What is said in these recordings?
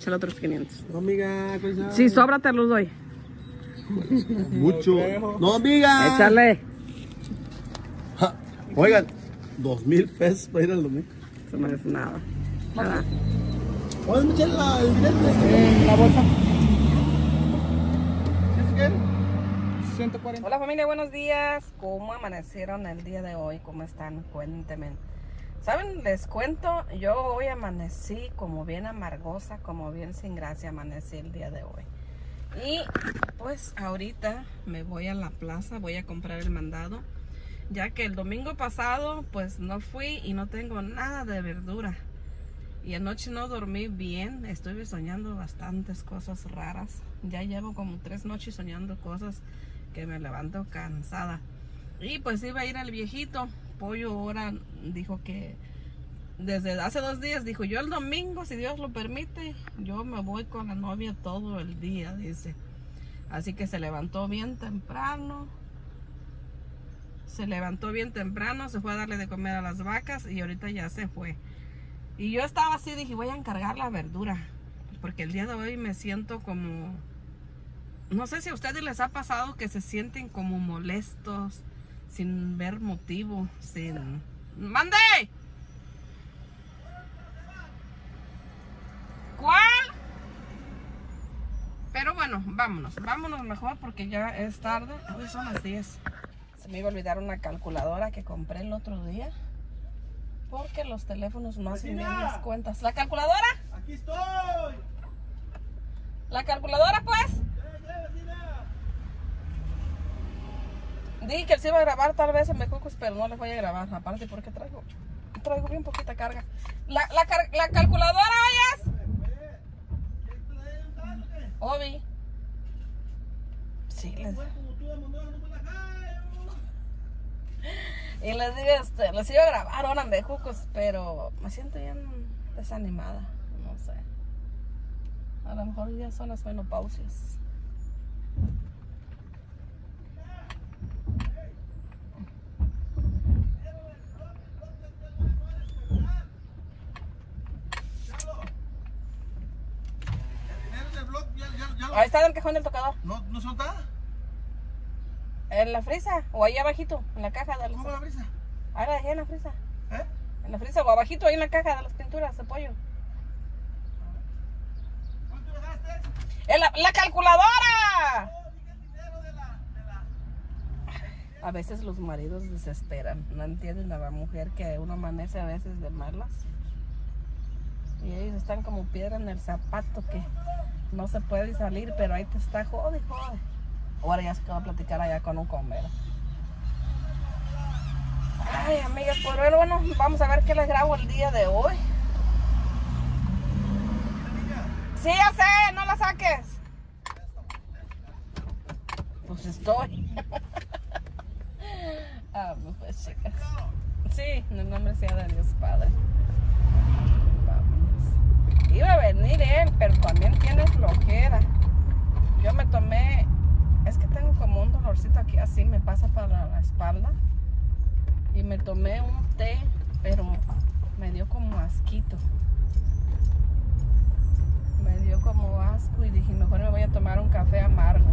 échale otros 500. No, amiga, ¿cuál es? Si sobra te los doy. Mucho. No, amiga. Échale. Ja. Oigan, dos mil pesos para ir al domingo. Eso no es nada. Nada. ¿Puedes meter la- el dinero? En la bolsa. ¿Qué quieren? 140. Hola familia, buenos días. ¿Cómo amanecieron el día de hoy? ¿Cómo están? Cuéntenme. ¿Saben? Les cuento, yo hoy amanecí como bien amargosa, como bien sin gracia amanecí el día de hoy. Y pues ahorita me voy a la plaza, voy a comprar el mandado, ya que el domingo pasado pues no fui y no tengo nada de verdura. Y anoche no dormí bien, estuve soñando bastantes cosas raras. Ya llevo como tres noches soñando cosas que me levanto cansada. Y pues iba a ir al viejito. Pollo ahora dijo que desde hace dos días dijo yo el domingo, si Dios lo permite, yo me voy con la novia todo el día, dice. Así que se levantó bien temprano. Se levantó bien temprano, se fue a darle de comer a las vacas y ahorita ya se fue. Y yo estaba así, dije, voy a encargar la verdura. Porque el día de hoy me siento como... No sé si a ustedes les ha pasado que se sienten como molestos, sin ver motivo, sin... ¡Mande! ¿Cuál? Pero bueno, vámonos, vámonos mejor porque ya es tarde. Hoy son las 10. Se me iba a olvidar una calculadora que compré el otro día. Porque los teléfonos no hacen bien las cuentas. ¿La calculadora? Aquí estoy. ¿La calculadora, pues? Dije que él se iba a grabar tal vez en Mecucos, pero no les voy a grabar. Aparte porque traigo, traigo bien poquita carga. ¿La, la, la calculadora, oyes? Obi. Sí, les... Y les digo, este, les iba a grabar ahora en Bejucos, pero me siento bien desanimada. No sé. A lo mejor ya son las menopausias. ¿El dinero del blog Ahí está en el cajón del tocador. ¿No, ¿No soltá? En la frisa, o ahí abajito, en la caja de los... ¿Cómo la brisa? Ahí la dejé en la frisa. ¿Eh? En la frisa, o abajito, ahí en la caja de las pinturas de pollo. ¿Cuánto dejaste? ¡En la, la calculadora! La... A veces los maridos desesperan, no entienden a la mujer que uno amanece a veces de malas. Y ellos están como piedra en el zapato que no se puede salir, pero ahí te está jode, jode. Ahora ya se quedó a platicar allá con un comero. Ay, amigas, pues bueno, bueno, vamos a ver qué les grabo el día de hoy. Sí, ya sé, no la saques. Pues estoy. Ah, pues chicas. Sí, en el nombre sea de Dios Padre. Vamos. Iba a venir él, pero también tiene flojera. Yo me tomé, es que tengo como un dolorcito aquí así, me pasa para la espalda. Y me tomé un té, pero me dio como asquito. Me dio como asco y dije, mejor me voy a tomar un café amargo.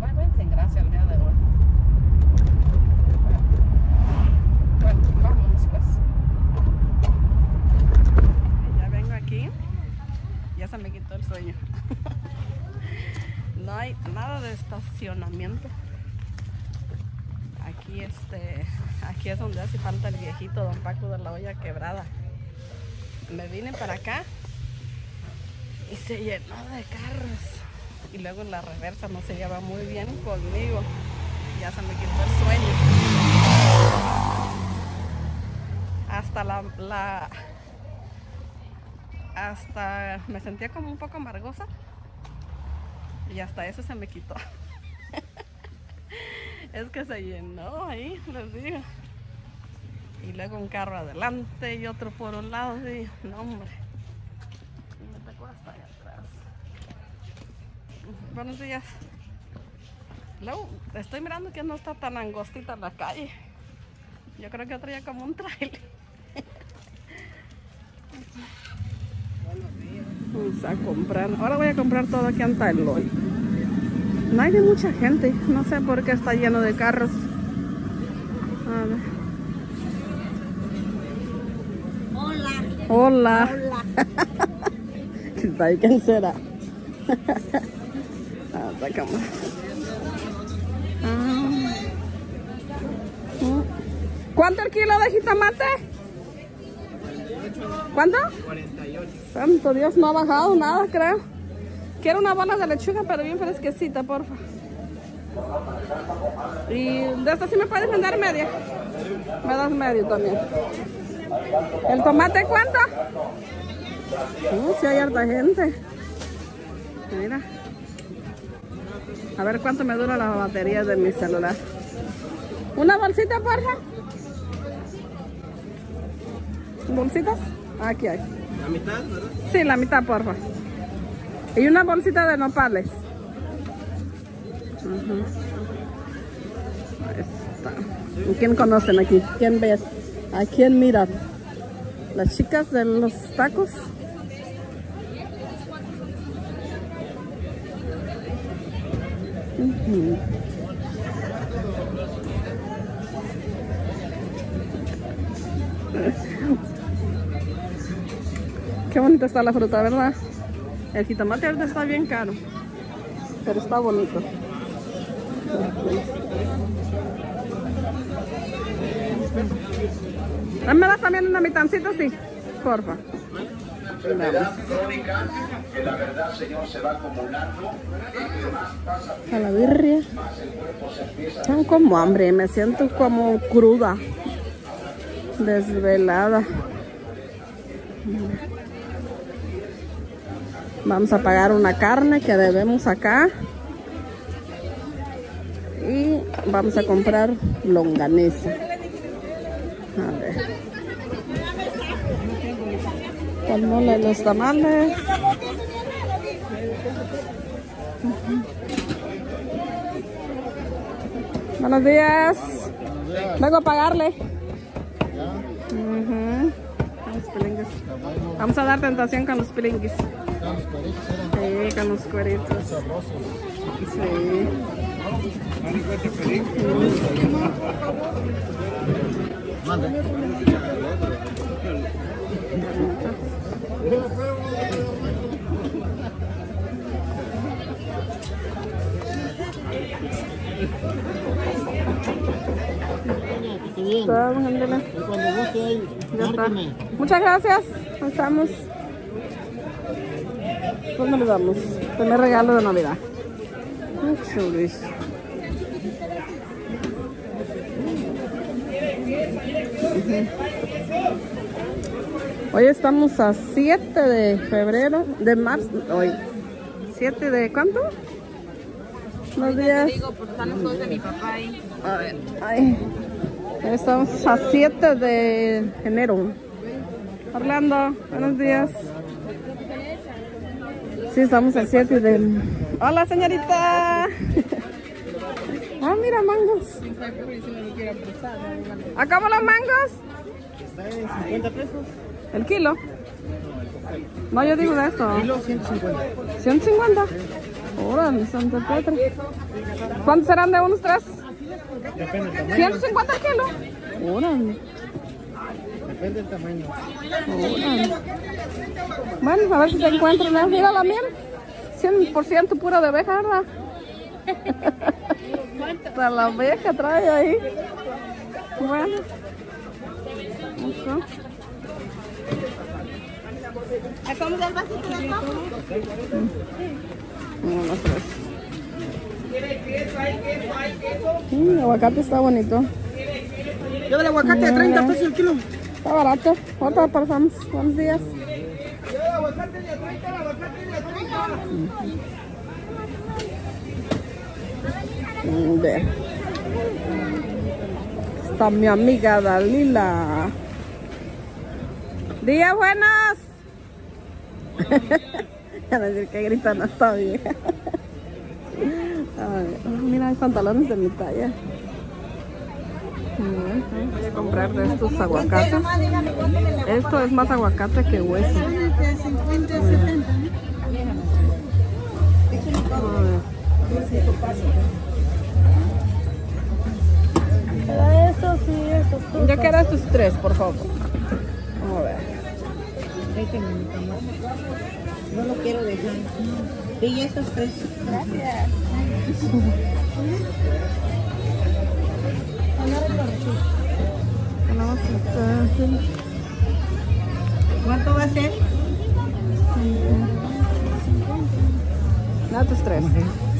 Bueno, sin gracia el día de hoy. Bueno, vámonos pues. Ya vengo Ya se me quitó el sueño. No hay nada de estacionamiento. Aquí este, aquí es donde hace falta el viejito Don Paco de la olla quebrada. Me vine para acá y se llenó de carros. Y luego en la reversa no se lleva muy bien conmigo. Ya se me quitó el sueño. Hasta la, la hasta me sentía como un poco amargosa. Y hasta eso se me quitó. es que se llenó ahí, les digo. Y luego un carro adelante y otro por un lado. Y, no, hombre. Me tocó hasta allá atrás. Buenos días. Luego, estoy mirando que no está tan angostita la calle. Yo creo que traía como un trailer. Vamos a comprar. Ahora voy a comprar todo aquí en Tailoy. No hay de mucha gente. No sé por qué está lleno de carros. A ver. Hola. Hola. ¿Sabe quién será? ah, sacamos. Ah. Mm. ¿Cuánto el kilo de jitomate? ¿Cuánto? 48. Santo Dios, no ha bajado nada, creo. Quiero una bola de lechuga, pero bien fresquecita, porfa. Y de esta sí me puedes vender media. Me das medio también. ¿El tomate cuánto? Uh, si hay harta gente. Mira. A ver cuánto me dura la batería de mi celular. ¿Una bolsita, porfa? ¿Bolsitas? Aquí hay. La mitad, ¿verdad? Sí, la mitad, porfa. Y una bolsita de nopales. ¿Y ¿Quién conocen aquí? ¿Quién ve? ¿A quién miran? Las chicas de los tacos. Qué bonita está la fruta, ¿verdad? El jitomate ahorita está bien caro, pero está bonito. ¿Me das también una mitancita? Sí, porfa. enfermedad crónica que la verdad, Señor, se va acumulando. A la birria. Tengo como hambre, me siento como cruda, desvelada. Vamos a pagar una carne que debemos acá. Y vamos a comprar longaniza. A ver. Con los tamales. Buenos días. Vengo a pagarle. Pilinguis. Vamos a dar tentación con los pilinguis. Sí, con los cueritos. Sí. Todo, ándale. Ya está. Muchas gracias. Estamos. ¿Dónde le damos? Primer regalo de Navidad. Ay, chulis. Hoy estamos a 7 de febrero, de marzo, hoy. 7 de cuánto? Los días. pues están los de mi papá ahí. A ver, ay. Estamos a 7 de enero. Orlando, buenos días. Sí, estamos a 7 de... Hola, señorita. Ah, mira, mangos. ¿Acabo los mangos? Está en 50 pesos. ¿El kilo? No, yo digo de esto. Kilo 150. 150. Órale, Santa Petra. ¿Cuántos serán de unos tres? Depende del tamaño. 150 kilos. Órale. Depende del tamaño. órale. Bueno, a ver si te encuentro. ¿no? Mira la miel. 100% pura de abeja, ¿verdad? Hasta la abeja trae ahí. Bueno. Eso. ¿Hacemos el vasito de coco? Uno, dos, tres. Mm, el aguacate está bonito. Lleva el aguacate de 30 pesos el kilo. Está barato. Otra pasamos. Buenos días. Mm. Está mi amiga Dalila. Días buenos. A decir que gritan hasta. Ay, mira, hay pantalones de mi talla. Voy a comprar de estos aguacates. Esto es más aguacate que hueso. De 50 a 70. Pero estos estos Yo quiero estos tres, por favor. Vamos a ver. No lo quiero dejar. Y estos tres. Gracias. ¿Cuánto va a ser? No, estos tres.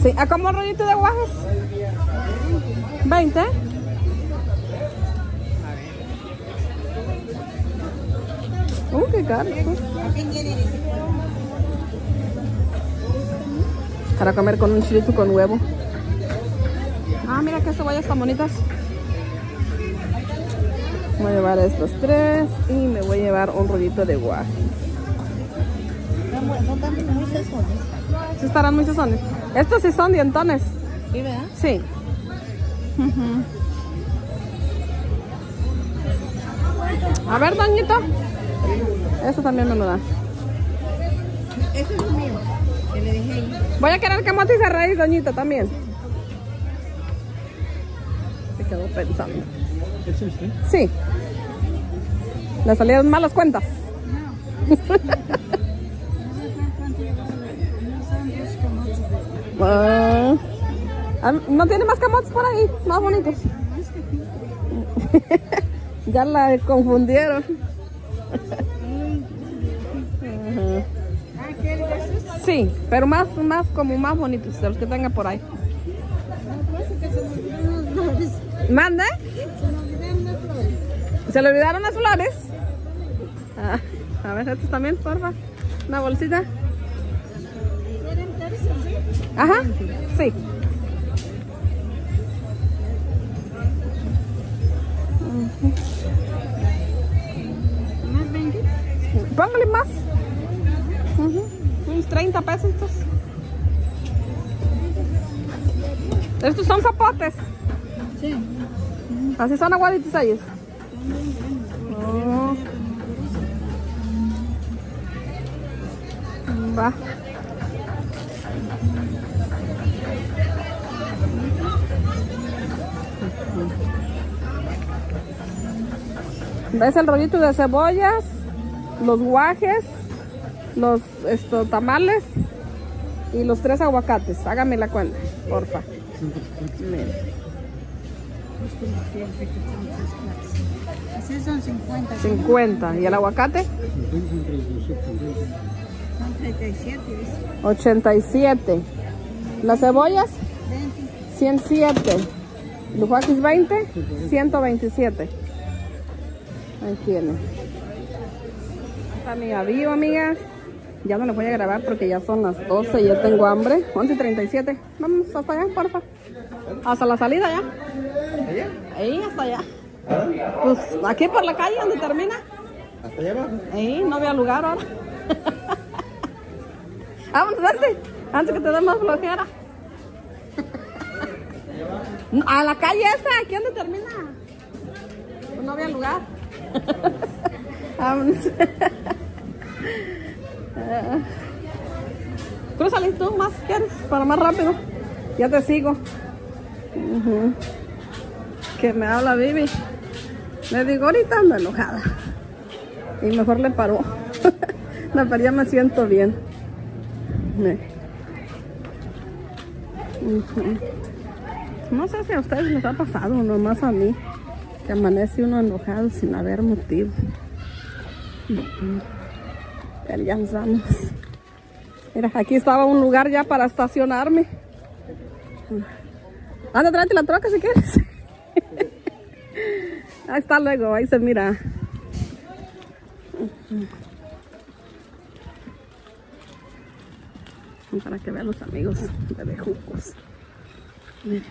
Sí, ¿a cómo rollito de guajes? 20. Uh, qué caro. Para comer con un chilito con huevo. Ah, mira qué cebollas tan bonitas. Voy a llevar estos tres y me voy a llevar un rollito de guajes. No están muy sesones. Sí estarán muy. Estos sí son dientones. ¿Sí, verdad? Sí. A ver, doñito. Eso también me lo da. Ese es mío. Que le ahí. Voy a querer camote y cerraíz, doñito, también. Quedó pensando. ¿Es usted? Sí. Le salieron malas cuentas. Ah. Ah, ¿No tiene más camotes por ahí? Más bonitos. ya la confundieron. Sí, pero más, más como más bonitos de los que tenga por ahí. ¿Manda? ¿Se le olvidaron las flores? Ah, a ver, estos también, porfa. Una bolsita. Ajá, sí. Póngale más. Ujú, Unos 30 pesos estos. Estos son zapotes. Sí. Así son aguaditos ellos. Oh. Va. ¿Ves el rollito de cebollas? Los guajes, los esto, tamales y los tres aguacates. Hágame la cuenta, porfa. Así son 50. 50. ¿Y el aguacate? Son 37, dice. 87. Las cebollas, 20. 107. Los guaques 20, 127. Ahí tienen. Está mi amigas. Ya no les voy a grabar porque ya son las 12 y ya tengo hambre. 11 y 37. Vamos hasta allá, porfa. Hasta la salida ya. ¿Allá? Ahí, hasta allá. Pues aquí por la calle donde termina. ¿Hasta allá abajo? Ahí, no había lugar ahora. Vamos, vente. Antes que te dé más flojera. A la calle esta, aquí donde termina. Pues no había lugar. Vamos. Crúzale tú más, ¿quieres? Para más rápido. Ya te sigo. Que me habla Vivi. Le digo, ahorita ando enojada. Y mejor le paró. no, pero ya me siento bien. No sé si a ustedes les ha pasado, nomás a mí, que amanece uno enojado sin haber motivo. Pero ya. Mira, aquí estaba un lugar ya para estacionarme. Anda, tráete la troca si quieres. Ahí está luego, ahí se mira. Para que vean los amigos de Bejucos. Miren.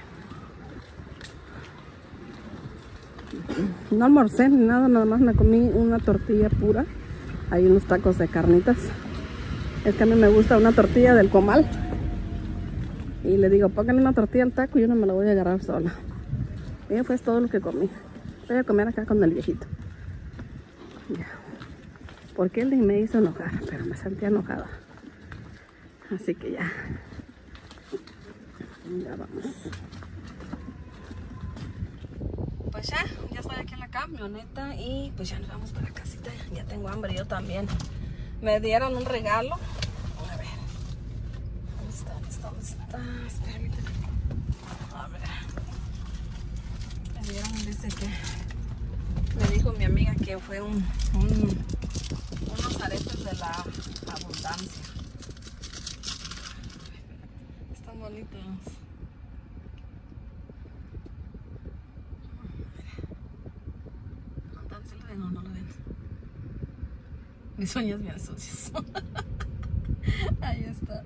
No almorcé ni nada, nada más me comí una tortilla pura. Hay unos tacos de carnitas. Es que a mí me gusta una tortilla del comal. Y le digo, pónganle una tortilla al taco y yo no me la voy a agarrar sola. Y fue todo lo que comí. Voy a comer acá con el viejito. Ya. Porque él me hizo enojar, pero me sentía enojada. Así que ya. Ya vamos. Pues ya, ya estoy aquí en la camioneta y pues ya nos vamos para casita. Ya tengo hambre, yo también. Me dieron un regalo. A ver. ¿Dónde está? ¿Dónde está? ¿Dónde está? Espérame. A ver. Me dieron, dice que... Me dijo mi amiga que fue un, un unos aretes de la abundancia. Están bonitos. ¿Sí lo ven o no lo ven? Mis uñas bien sucios. Ahí está.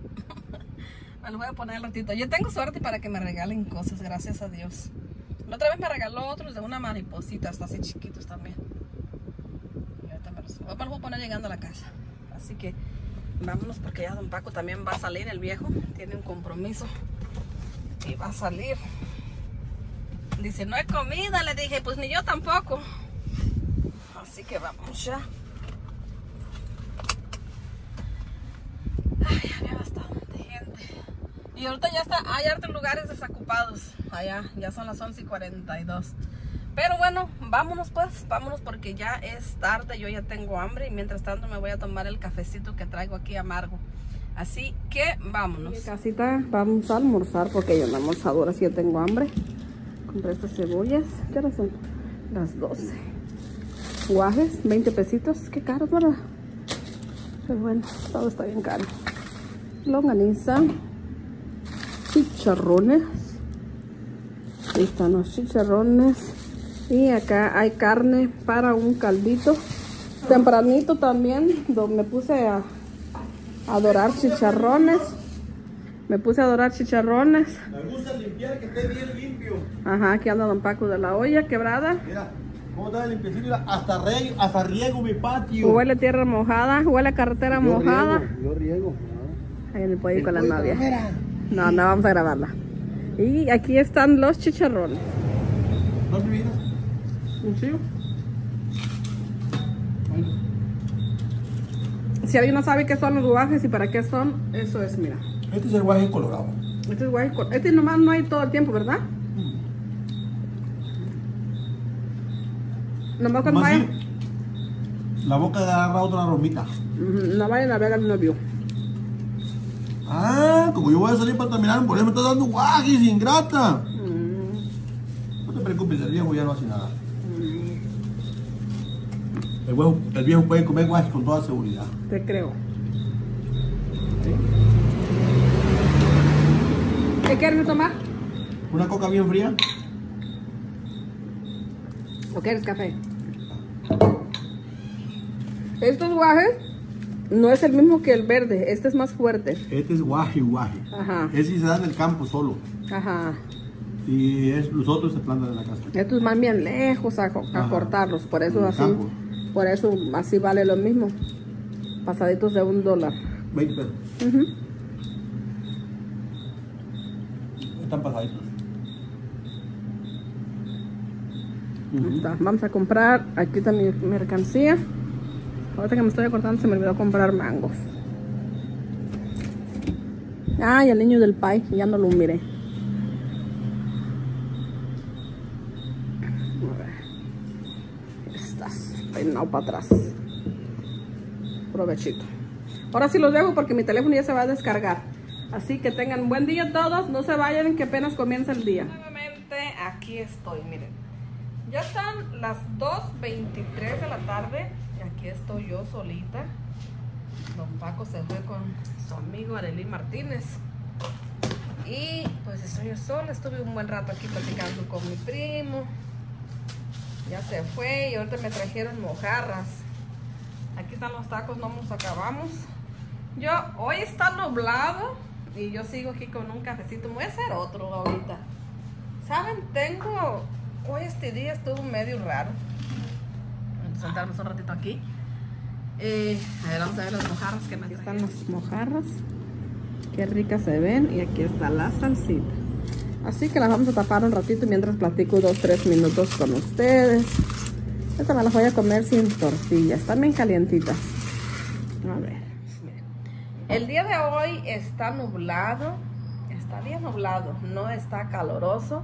Me lo voy a poner al ratito. Yo tengo suerte para que me regalen cosas, gracias a Dios. La otra vez me regaló otros de una mariposita, hasta así chiquitos también. Y ahorita me los, voy a poner llegando a la casa. Así que vámonos porque ya don Paco también va a salir, el viejo. Tiene un compromiso y va a salir. Dice, no hay comida. Le dije, pues ni yo tampoco. Así que vamos ya. Ay, había bastante gente. Ahorita ya está, hay hartos lugares desocupados. Allá, ya son las 11 y 42. Pero bueno, vámonos pues, vámonos porque ya es tarde, yo ya tengo hambre y mientras tanto me voy a tomar el cafecito que traigo aquí amargo. Así que vámonos. Casita, vamos a almorzar porque yo no he almorzado, ahora sí yo tengo hambre. Compré estas cebollas, ¿qué hora son? Las 12. Guajes, 20 pesitos, qué caro, ¿verdad? Pero bueno, todo está bien caro. Longaniza, chicharrones. Ahí están los chicharrones. Y acá hay carne para un caldito. Tempranito también, donde me puse a, a dorar chicharrones. Me puse a dorar chicharrones. Me gusta limpiar, que esté bien limpio. Ajá, aquí anda Don Paco de la olla quebrada. Mira, cómo está limpiecito. Hasta riego, hasta riego mi patio. Huele tierra mojada, huele carretera Yo mojada. riego, yo riego. Ahí en el pollo con la calavera. No, no vamos a grabarla. Y aquí están los chicharrones. ¿Dos bebidas? ¿Un chío? Bueno, Si alguien no sabe qué son los guajes y para qué son, eso es, mira. este es el guaje colorado. Este es guaje con- Este nomás no hay todo el tiempo, ¿verdad? Nomás cuando vayan, La boca agarra otra aromita. Ujú, no vayan a ver al novio. Ah, como yo voy a salir para terminar, por eso me estás dando guajis, ingrata. Mm, No te preocupes, el viejo ya no hace nada. El, huevo- el viejo puede comer guajis con toda seguridad. te creo. ¿Qué quieres tomar? Una coca bien fría. ¿O quieres café? Estos guajes no es el mismo que el verde, este es más fuerte. Este es guaji, guaji. Ajá. Ese sí se da en el campo solo. Ajá. Y es, los otros se plantan en la casa. Estos van bien lejos a, cortarlos, por eso así, campo. por eso así vale lo mismo. Pasaditos de un dólar. 20 pesos. Ujú. Están pasaditos. Está. Vamos a comprar, aquí está mi mercancía. Ahorita que me estoy acordando se me olvidó comprar mangos. Ah, y el niño del pie, ya no lo miré. Estás peinado para atrás. Provechito. Ahora sí los dejo porque mi teléfono ya se va a descargar. Así que tengan buen día todos. No se vayan que apenas comienza el día. Nuevamente aquí estoy, miren. Ya son las 2.23 de la tarde estoy yo solita. Don Paco se fue con su amigo Arely Martínez. Y pues estoy yo sola, estuve un buen rato aquí platicando con mi primo. Ya se fue y ahorita me trajeron mojarras. Aquí están los tacos, no nos acabamos. Yo, hoy está nublado y yo sigo aquí con un cafecito. Voy a hacer otro ahorita. ¿Saben? Tengo. Hoy este día estuvo medio raro. Vamos a sentarnos un ratito aquí. Eh, a ver, vamos a ver las mojarras que me Aquí están las mojarras. Qué ricas se ven. Y aquí está la salsita. Así que las vamos a tapar un ratito mientras platico dos, tres minutos con ustedes. Esta me las voy a comer sin tortillas, están bien calientitas. A ver. El día de hoy está nublado, está bien nublado, no está caloroso.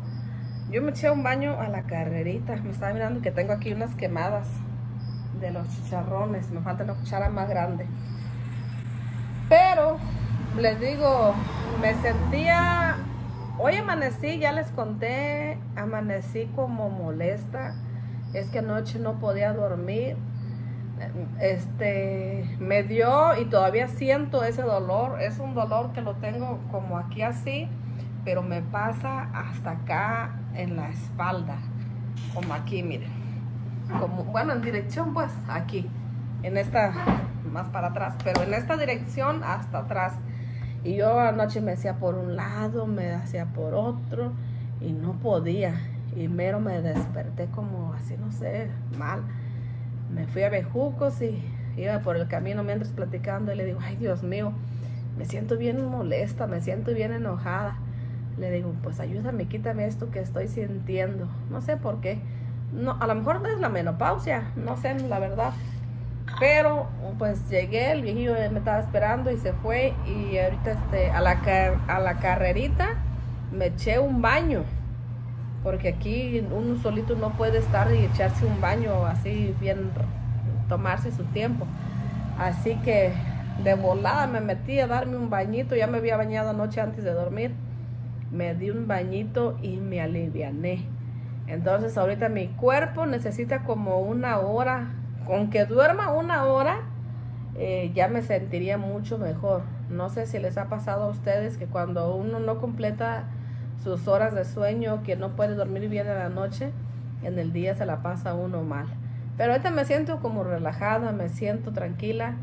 Yo me eché un baño a la carrerita, me estaba mirando que tengo aquí unas quemadas de los chicharrones, me falta una cuchara más grande. Pero les digo, me sentía, hoy amanecí, ya les conté, amanecí como molesta, es que anoche no podía dormir, este, me dio y todavía siento ese dolor, es un dolor que lo tengo como aquí así, pero me pasa hasta acá en la espalda, como aquí, miren, como, bueno, en dirección pues aquí, en esta, más para atrás, pero en esta dirección hasta atrás. Y yo anoche me hacía por un lado, me hacía por otro y no podía. Y mero me desperté como así, no sé, mal. Me fui a Bejucos y iba por el camino mientras platicando y le digo, ay Dios mío, me siento bien molesta, me siento bien enojada. Le digo, pues ayúdame, quítame esto que estoy sintiendo. No sé por qué. No, a lo mejor no es la menopausia, no sé la verdad. Pero pues llegué, el viejillo me estaba esperando y se fue y ahorita este, a, la a la carrerita me eché un baño. Porque aquí uno solito no puede estar y echarse un baño así bien, tomarse su tiempo. Así que de volada me metí a darme un bañito, ya me había bañado anoche antes de dormir. Me di un bañito y me aliviané. Entonces ahorita mi cuerpo necesita como una hora aunque duerma una hora, eh, ya me sentiría mucho mejor. No sé si les ha pasado a ustedes que cuando uno no completa sus horas de sueño, que no puede dormir bien en la noche, en el día se la pasa uno mal. Pero ahorita me siento como relajada, me siento tranquila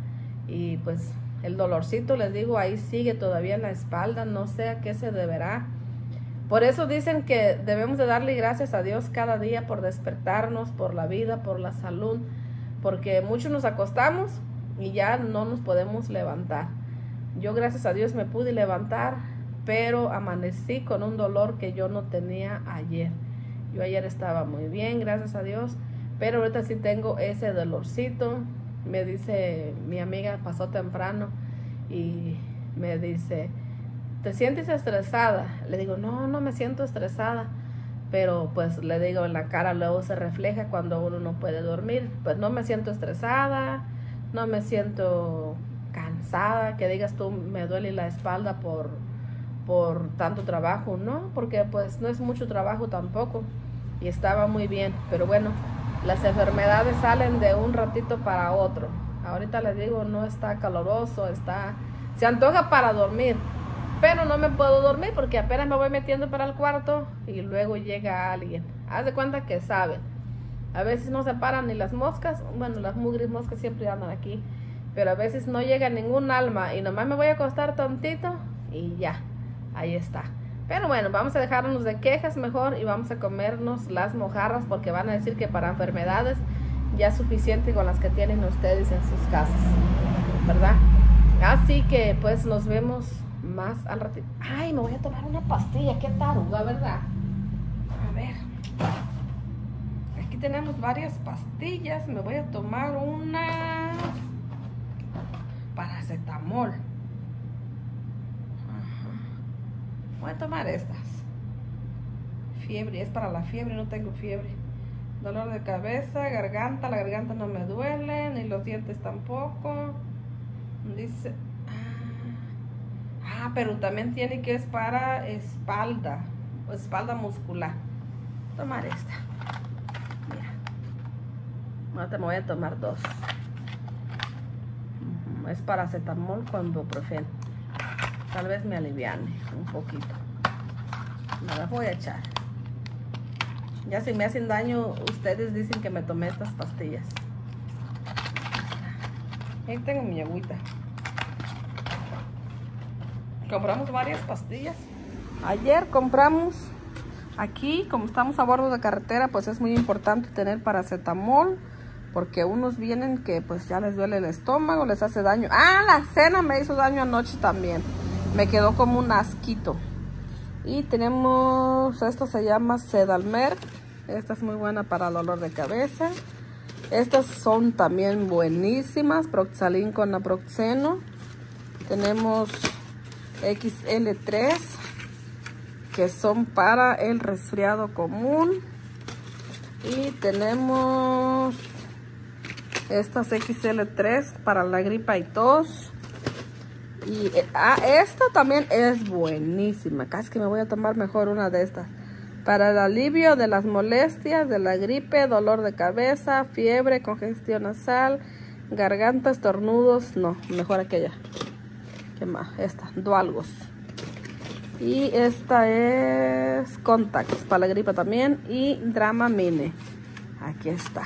y pues el dolorcito, les digo, ahí sigue todavía en la espalda, no sé a qué se deberá. Por eso dicen que debemos de darle gracias a Dios cada día por despertarnos, por la vida, por la salud, porque muchos nos acostamos y ya no nos podemos levantar. Yo gracias a Dios me pude levantar, pero amanecí con un dolor que yo no tenía ayer. Yo ayer estaba muy bien, gracias a Dios, pero ahorita sí tengo ese dolorcito. Me dice mi amiga, pasó temprano y me dice, ¿te sientes estresada? Le digo, no, no me siento estresada pero pues le digo en la cara luego se refleja cuando uno no puede dormir. Pues no me siento estresada no me siento cansada. Que digas tú me duele la espalda por por tanto trabajo no porque pues no es mucho trabajo tampoco. Y estaba muy bien. Pero bueno las enfermedades salen de un ratito para otro. Ahorita les digo no está caloroso está se antoja para dormir pero no me puedo dormir porque apenas me voy metiendo para el cuarto y luego llega alguien. Haz de cuenta que saben. A veces no se paran ni las moscas. Bueno, las mugres moscas siempre andan aquí. Pero a veces no llega ningún alma y nomás me voy a acostar tontito y ya. Ahí está. Pero bueno, vamos a dejarnos de quejas mejor y vamos a comernos las mojarras porque van a decir que para enfermedades ya es suficiente con las que tienen ustedes en sus casas. ¿Verdad? Así que pues nos vemos más al ratito. Ay, me voy a tomar una pastilla, qué taruga, ¿verdad? A ver. Aquí tenemos varias pastillas. Me voy a tomar una paracetamol. Voy a tomar estas. Fiebre, es para la fiebre, no tengo fiebre. Dolor de cabeza, garganta, la garganta no me duele, ni los dientes tampoco. Dice, Ah, pero también tiene que es para espalda, espalda muscular. Tomar esta. Mira. Ahora me voy a tomar dos. Es paracetamol con ibuprofeno. Tal vez me aliviane un poquito. Me las voy a echar. Ya si me hacen daño, ustedes dicen que me tomé estas pastillas. Ahí tengo mi agüita. Compramos varias pastillas. Ayer compramos aquí, como estamos a bordo de carretera, pues es muy importante tener paracetamol. Porque unos vienen que pues ya les duele el estómago, les hace daño. Ah, la cena me hizo daño anoche también. Me quedó como un asquito. Y tenemos, esta se llama Sedalmer. Esta es muy buena para dolor de cabeza. Estas son también buenísimas, Proxalin con naproxeno. Tenemos XL3, que son para el resfriado común. Y tenemos estas XL3 para la gripa y tos. Y eh, ah, esta también es buenísima. Casi que me voy a tomar mejor una de estas para el alivio de las molestias de la gripe, dolor de cabeza, fiebre, congestión nasal, garganta, estornudos, no, mejor aquella. ¿Qué más? Esta, Dualgos. Y esta es Contax para la gripe también y Drama Mine. Aquí está.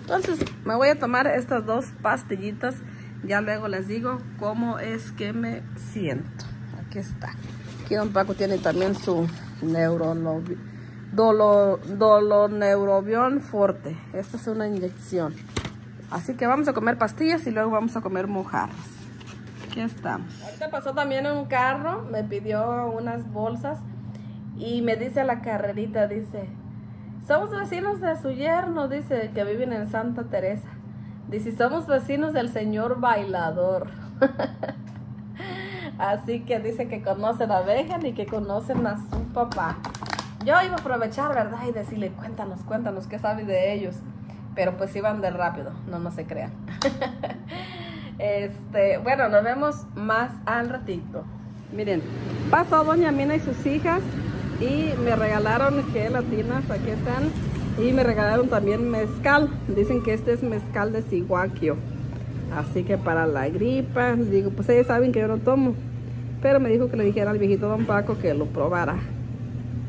Entonces me voy a tomar estas dos pastillitas. Ya luego les digo cómo es que me siento. Aquí está. Aquí Don Paco tiene también su neurología Dolor, dolor neurobión forte. Esta es una inyección. Así que vamos a comer pastillas y luego vamos a comer mojarras. Aquí estamos. Ahorita pasó también un carro, me pidió unas bolsas y me dice la carrerita, dice, somos vecinos de su yerno, dice, que viven en Santa Teresa. Dice, somos vecinos del señor bailador. Así que dice que conocen a Bejan y que conocen a su papá. Yo iba a aprovechar, ¿verdad? Y decirle, cuéntanos, cuéntanos, ¿qué sabes de ellos? Pero pues iban de rápido, no, no se crean. este, bueno, nos vemos más al ratito. Miren, pasó Doña Mina y sus hijas y me regalaron gelatinas, aquí están. Y me regalaron también mezcal. Dicen que este es mezcal de Siguaquio. Así que para la gripa, digo, pues ellos saben que yo no tomo. Pero me dijo que le dijera al viejito Don Paco que lo probara.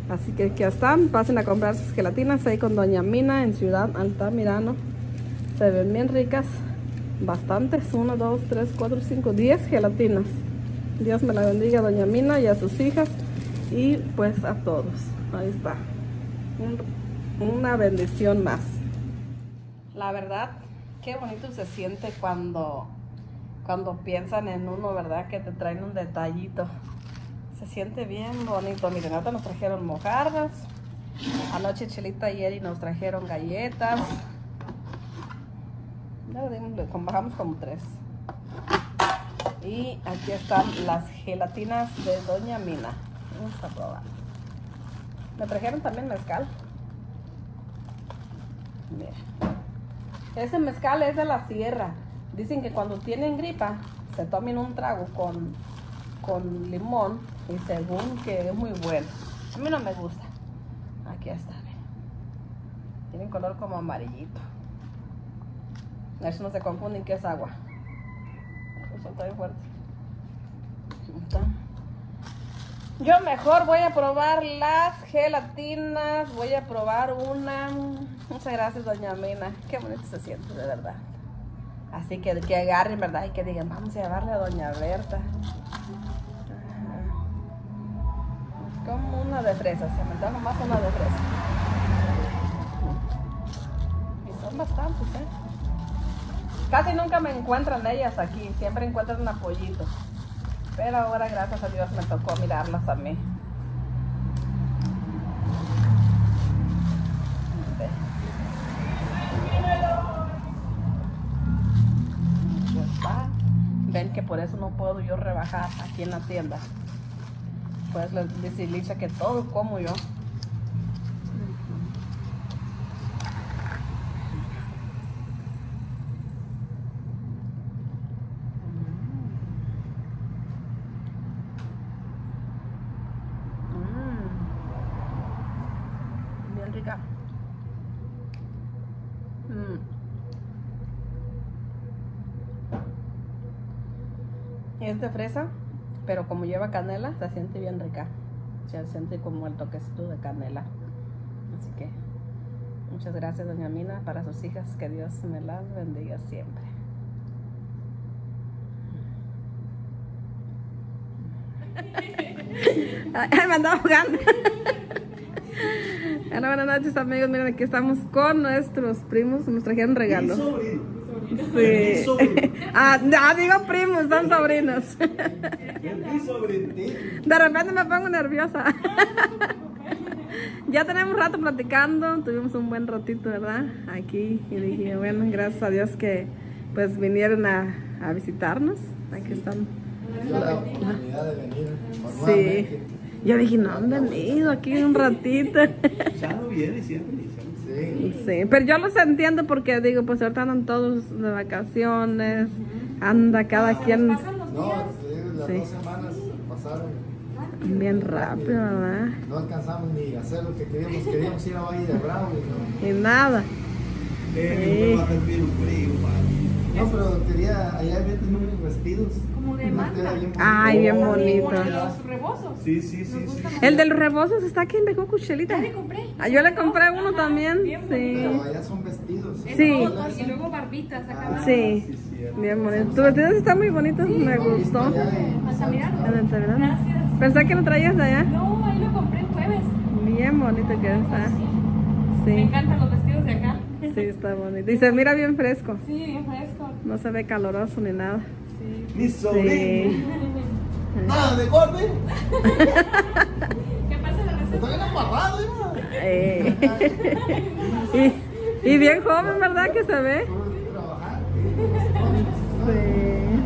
Así que aquí están, pasen a comprar sus gelatinas ahí con Doña Mina en Ciudad Altamirano. Se ven bien ricas, bastantes, 1, 2, 3, 4, 5, 10 gelatinas. Dios me la bendiga Doña Mina y a sus hijas y pues a todos. Ahí está, una bendición más. La verdad, qué bonito se siente cuando, cuando piensan en uno, ¿verdad? Que te traen un detallito. Se siente bien bonito. Miren, ahorita nos trajeron mojarras. Anoche Chelita y Eri nos trajeron galletas. Bajamos como tres. Y aquí están las gelatinas de Doña Mina. Vamos a probar. Me trajeron también mezcal. Mira. Ese mezcal es de la sierra. Dicen que cuando tienen gripa, se tomen un trago con, con limón y según que es muy bueno. A mí no me gusta. Aquí está, Tiene color como amarillito. A ver si no se confunden que es agua. Está bien fuerte. Yo mejor voy a probar las gelatinas. Voy a probar una. Muchas gracias, doña Mina. Qué bonito se siente, de verdad. Así que que agarren, ¿verdad? Y que digan, vamos a llevarle a doña Berta. como una de fresa, se me da más una de fresa. Y son bastantes, ¿eh? Casi nunca me encuentran ellas aquí, siempre encuentran un apoyito. Pero ahora, gracias a Dios, me tocó mirarlas a mí. Ven que por eso no puedo yo rebajar aquí en la tienda pues les dice que todo como yo. Mm. Bien rica. Mm. Es de fresa pero como lleva canela, se siente bien rica. Se siente como el toquecito de canela. Así que muchas gracias, doña Mina, para sus hijas. Que Dios me las bendiga siempre. Ay, me andaba jugando. Buenas noches amigos. Miren, aquí estamos con nuestros primos. Nos trajeron regalo. Sí. ah, no, digo primos, son sobrinos. De repente me pongo nerviosa. ya tenemos un rato platicando, tuvimos un buen ratito, ¿verdad? Aquí. Y dije, bueno, gracias a Dios que pues vinieron a, a visitarnos. Aquí están. dio la oportunidad de venir Sí. Yo dije, no han venido aquí un ratito. Chano viene siempre. Sí. Sí, pero yo los entiendo porque digo, pues ahorita andan todos de vacaciones, anda cada quien No, las Sí. dos semanas pasaron. bien rápido, ¿verdad? No alcanzamos ni a hacer lo que queríamos. Queríamos ir a Valle de Bravo y no. Y nada. Eh, no va a hacer bien frío, man. No, pero quería, allá venden unos vestidos. Como de manta. Ay, bien bonito. Los rebosos. Sí, sí, sí, sí. El de los rebozos está aquí en Bejuco, Chelita. Ya le compré. Ah, yo le compré uno también. bien Sí. Pero allá son vestidos. Es Sí. Y luego barbitas acá. Sí. Sí, sí. Bien bonito. Tu vestido está muy bonito, me gustó. Hasta mirar. En el terminal. Gracias. Pensé que lo traías de allá. No, ahí lo compré el jueves. Bien bonito que está. Me Sí. encantan los vestidos. Sí, está bonito. Y se mira bien fresco. Sí, bien fresco. No se ve caloroso ni nada. Mi sobrino. Sí. Nada de corte. ¿Qué pasa la receta? Está bien amarrado, ya. Eh. y, y bien joven, ¿verdad? Que se ve. Sí. Eh.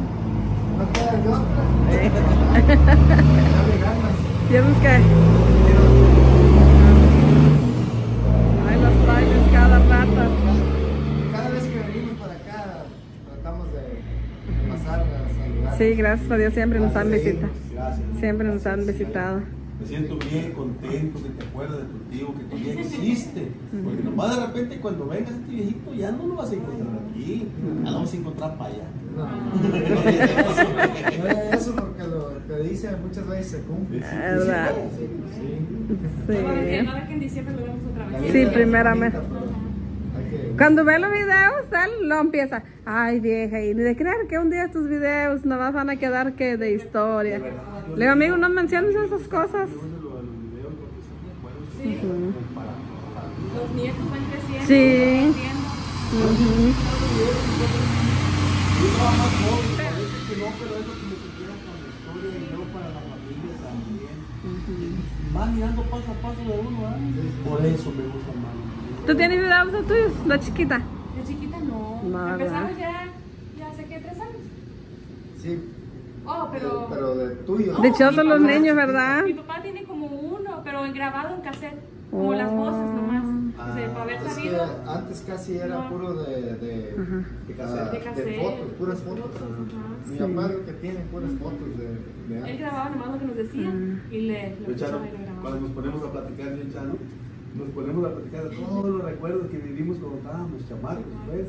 Tienes que. Hay los bailes cada rato. Sí, gracias a Dios siempre nos han visitado. Gracias. Siempre nos han visitado. Me siento bien contento que te acuerdas de tu tío, que todavía existe. Porque nomás de repente cuando vengas este viejito ya no lo vas a encontrar aquí. Ya lo vas a encontrar para allá. No, no, eso porque lo que dice muchas veces se cumple. ¿Verdad? Sí, Sí. Que- en diciembre lo vemos otra vez. Sí, primeramente. bonita, pero hay que- Cuando ve los videos, él lo empieza. Ay, vieja, y ni de creer que un día estos videos no van a quedar que de historia. Le digo, amigo, no menciones esas cosas. Sí. Los nietos van creciendo. Sí. van creciendo. Ujú. Parece que no, pero es lo que me queda con la historia y luego para la familia también. Va mirando paso a paso de uno, ¿ah? Por eso me gusta más. ¿Tú tienes videos de tuyos? La chiquita. De chiquita no. No, Empezamos ya, ya hace que tres años. Sí, Oh, pero. pero de tuyo. Dichosos los niños, ¿verdad? Mi papá tiene como uno, pero grabado en cassette. Como las voces nomás. Dice, para haber Es que sabido. antes casi era No. puro de, de, De ah, cassette. De de cassette. fotos, puras fotos. Ajá. Mi papá lo que tiene puras fotos de, de Él antes. grababa nomás lo que nos decía y le, lo Chano, escuchaba y lo grababa. cuando nos ponemos a platicar, yo, Chano, nos ponemos a platicar de todos los recuerdos que vivimos cuando estábamos chamacos, pues.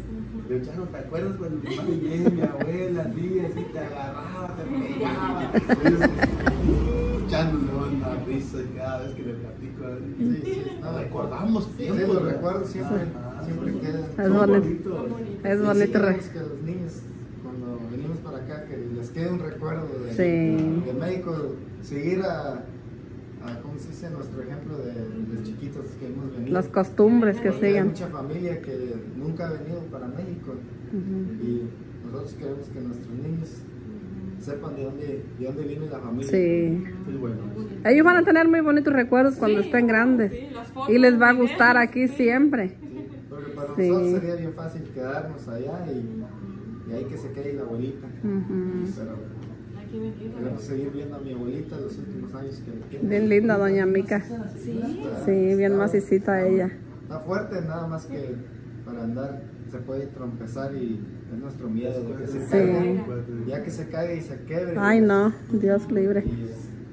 Yo, Chano, ¿te acuerdas cuando mi madre y mi abuela, tía, así te agarraba, te pegaba? Uh, Chano, no, una risa cada vez que le platico. ¿eh? Sí, sí, no, recordamos Sí, tiempos. los recuerdos siempre, Ajá. siempre quedan. Es bonito. bonitos. Es Sí, bonito. sí, que los niños, cuando venimos para acá, que les quede un recuerdo de, Sí. de México, seguir a, a, ¿cómo se dice? Nuestro ejemplo de, de chiquitos que hemos venido. Las costumbres que Porque Hay sigan. mucha familia que nunca ha venido para México Ujú. y nosotros queremos que nuestros niños sepan de dónde, de dónde viene la familia. Sí. Es bueno. Ellos van a tener muy bonitos recuerdos cuando Sí, estén grandes. sí, las fotos, Y les va a los gustar aquí sí. siempre. Sí, Porque para Sí. nosotros sería bien fácil quedarnos allá y, y ahí que se quede la abuelita. Ujú. Pero Queremos seguir viendo a mi abuelita los últimos años que le. Bien linda, doña Mica. Sí. Sí, bien macicita ella. Está fuerte, nada más que para andar se puede trompezar y es nuestro miedo de que se Sí. caiga. Ya que se caiga y se quebre. Ay, no, Dios libre.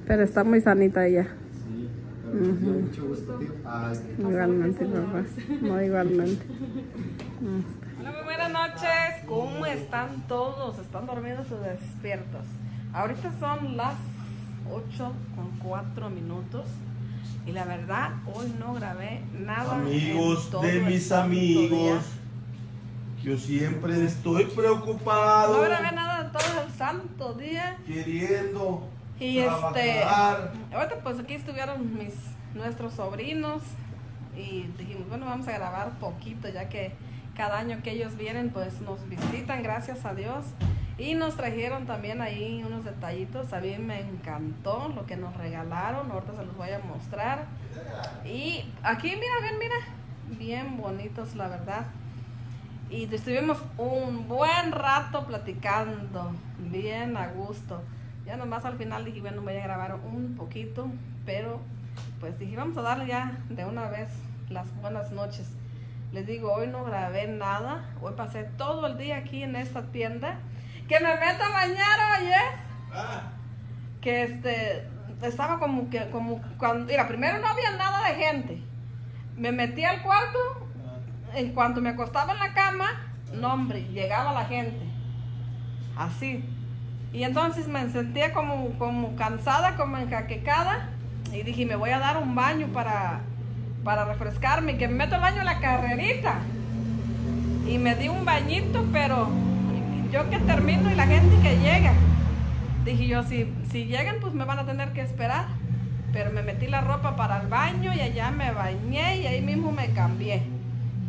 Pero está muy sanita ella. sí, pero nos dio mucho gusto, tío. Ay, Igualmente, papá. No, igualmente. Hola, muy buenas noches. ¿Cómo están todos? ¿Están dormidos o despiertos? Ahorita son las 8 con 4 minutos. Y la verdad, hoy no grabé nada. Amigos de mis amigos, día. yo siempre estoy No preocupado, grabé nada de todo el santo día. queriendo Y este, ahorita pues aquí estuvieron mis nuestros sobrinos y dijimos, bueno, vamos a grabar poquito ya que Cada año que ellos vienen, pues nos visitan, gracias a Dios. Y nos trajeron también ahí unos detallitos. A mí me encantó lo que nos regalaron. Ahorita se los voy a mostrar. Y aquí, mira, ven, mira. Bien bonitos, la verdad. Y estuvimos un buen rato platicando. Bien a gusto. Ya nomás al final dije, bueno, voy a grabar un poquito. Pero pues dije, vamos a darle ya de una vez las buenas noches. Les digo, hoy no grabé nada. Hoy pasé todo el día aquí en esta tienda. Que me meto a bañar, oye. Que este, estaba como que, como cuando, mira, primero no había nada de gente. Me metí al cuarto. En cuanto me acostaba en la cama, no hombre, llegaba la gente. Así. Y entonces me sentía como, como cansada, como enjaquecada. Y dije, me voy a dar un baño para, para refrescarme. Que me meto al baño en la carrerita. Y me di un bañito, pero yo que termino y la gente que llega. Dije yo, si, si llegan, pues me van a tener que esperar. Pero me metí la ropa para el baño y allá me bañé y ahí mismo me cambié.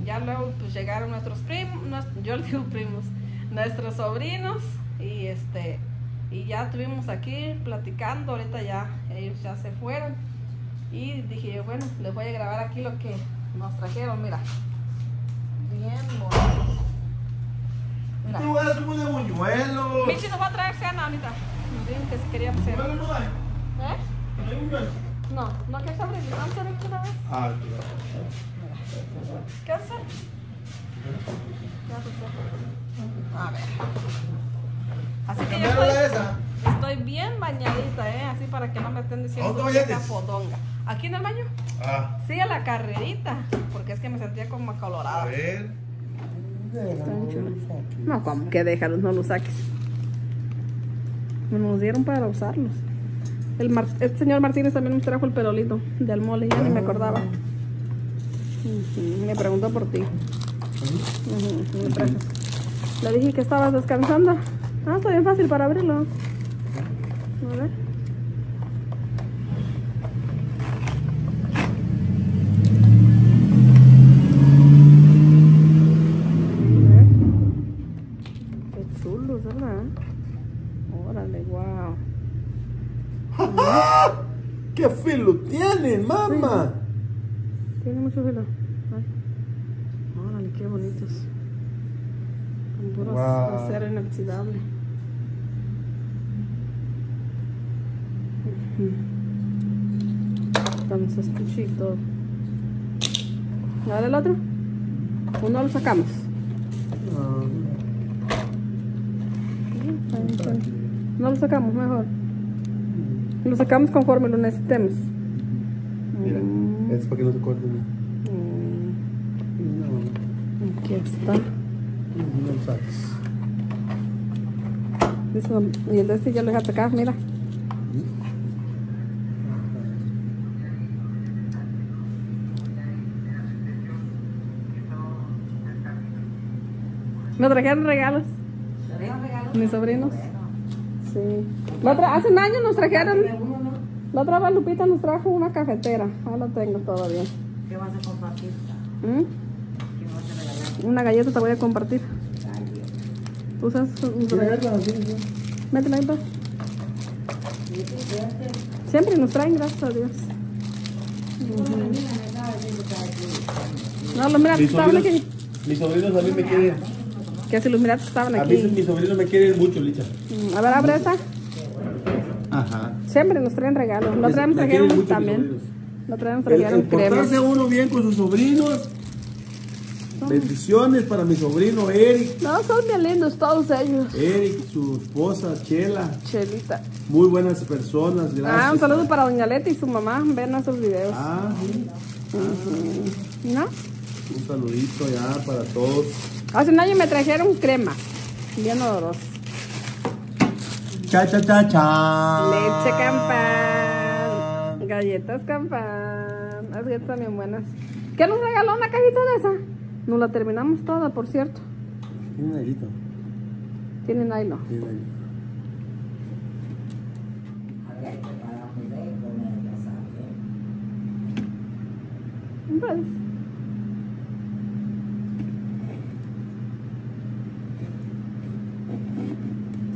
Ya luego pues llegaron nuestros primos, yo les digo primos, nuestros sobrinos y este y ya estuvimos aquí platicando, ahorita ya ellos ya se fueron y dije yo, bueno, les voy a grabar aquí lo que nos trajeron, mira. Bien bonito. Mira. Tú vas a poner buñuelos. Michi nos va a traer cena ahorita. Nos dijeron que si queríamos cena. Buñuelos no hay. ¿Eh? No hay buñuelos. No, no quieres abrir, vamos a abrir una vez. Ah, claro. ¿Qué hacer? ¿Qué vas a hacer? Ver. Así que yo estoy, estoy bien bañadita, ¿eh? Así para que no me estén diciendo ¿Dónde vieja bañaste? fodonga. ¿Aquí en el baño? Ah, Sí, a la carrerita. Porque es que me sentía como a ver. No, como que déjalos, no los saques. Nos dieron para usarlos. El, Mar- este señor Martínez también nos trajo el perolito del mole, ya ni me acordaba. Me preguntó por ti. Me. Le dije que estabas descansando. Ah, está bien fácil para abrirlo. A ver. A ver. Qué chulos, ¿verdad? Órale, wow. ¡Qué mamá! Tiene mucho. Ay. Órale, qué bonitos. Con puros Wow. acero inoxidable. Con su todo. ¿Ahora el otro? Uno lo sacamos. No lo sacamos mejor. Lo sacamos conforme lo necesitemos. Mira, Mm, es para que no se corten. mm, No, Aquí está. no lo saques. Eso, y el de este ya lo dejaste acá, mira. Me trajeron regalos. Mis sobrinos. Sí. Hace un año nos trajeron. La otra vez Lupita nos trajo una cafetera. Ahí la tengo todavía. ¿Qué vas a compartir? ¿Mm? ¿Qué vas a regalar? Una galleta te voy a compartir. ¿Usas un regalo? Métela ahí, pues. Siempre nos traen, gracias a Dios. No, los mirates Mis estaban sobrinos, aquí. mis sobrinos a mí me quieren. Que si los mirates estaban A veces aquí. mis sobrinos me quieren mucho, Licha. Mm, A ver, abre esta. Siempre nos traen regalos. Nos mucho mis también. nos trajeron cremas. portarse uno bien con sus sobrinos. Bendiciones para mi sobrino Eric. No, son bien lindos todos ellos. Eric, su esposa Chela. Chelita. Muy buenas personas, gracias. Ah, un saludo para Doña Leti y su mamá. Ven nuestros videos. Ah, sí. ¿No? Un saludito ya para todos. Hace un año me trajeron crema. Bien olorosa. Cha, cha, cha, cha. Leche campán. Galletas campán. Las galletas también buenas. ¿Qué nos regaló una cajita de esa? Nos la terminamos toda, por cierto. Tiene un. Tiene nylon. Tiene aguito. Pues.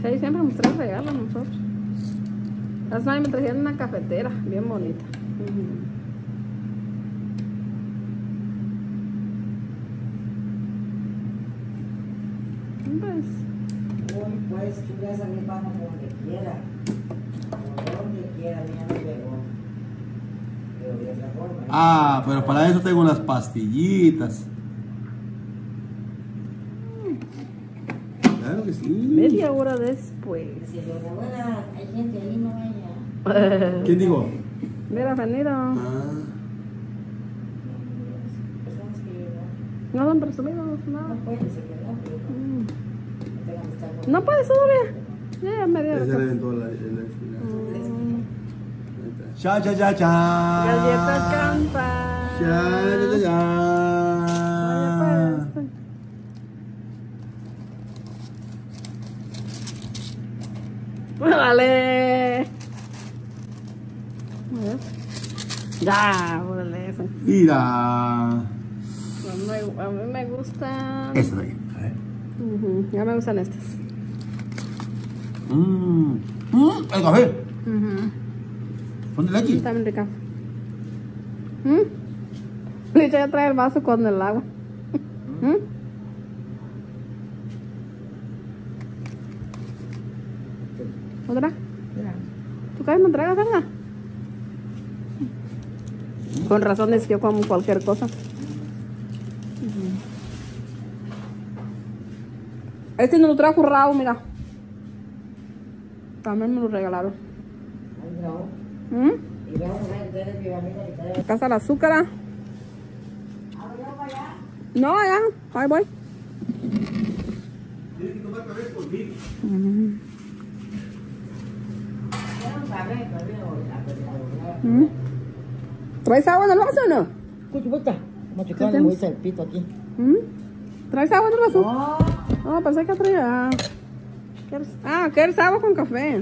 Sí, siempre nos trae regalos a nosotros. Un año me trajeron una cafetera bien bonita. Pues, pues tú vas a mi vamos donde quiera. Por donde quiera, ya me llegó. Pero de esa forma. ¿eh? Ah, pero para eso tengo unas pastillitas. Claro que sí. media hora después. Si lo de abuela, hay gente ahí, no vaya. ¿Quién digo? Mira, venido. Ah, no, No son presumidos, no no. no, Mm. puede subir. Ya, media ya se hora. reventó la. Cha, cha, cha, cha. Galletas campa. Cha, cha, cha, cha. Vaya, pues. Vale. A. Ya, órale. eso. Mira. A mí, me- a gustan. Esta de. A ver. Ujú, Ya me gustan estas. Mmm. Mmm. El café. Ujú. Ponte leche. Está bien rica. ¿Mm? Ahorita ya trae el vaso con el agua. ¿Mm? ¿Otra? ¿Tu cabeza me entregas, verdad? Con razón es que yo como cualquier cosa. Este no lo trajo Raúl, mira. También me lo regalaron. No. ¿Mm? Acá está el azúcar. ah. No, allá. Ahí voy. Tienes que tomar café por mí. Vamos a ver, a ver, a ver, a ver. ¿Mm? ¿Traes agua en el vaso o no? Escucha, puta, machucando tenemos? muy cerpito aquí. ¿Mm? ¿Traes agua en el vaso? No, No, pensé que traía. ¿Quieres? Ah, ¿quieres agua con café?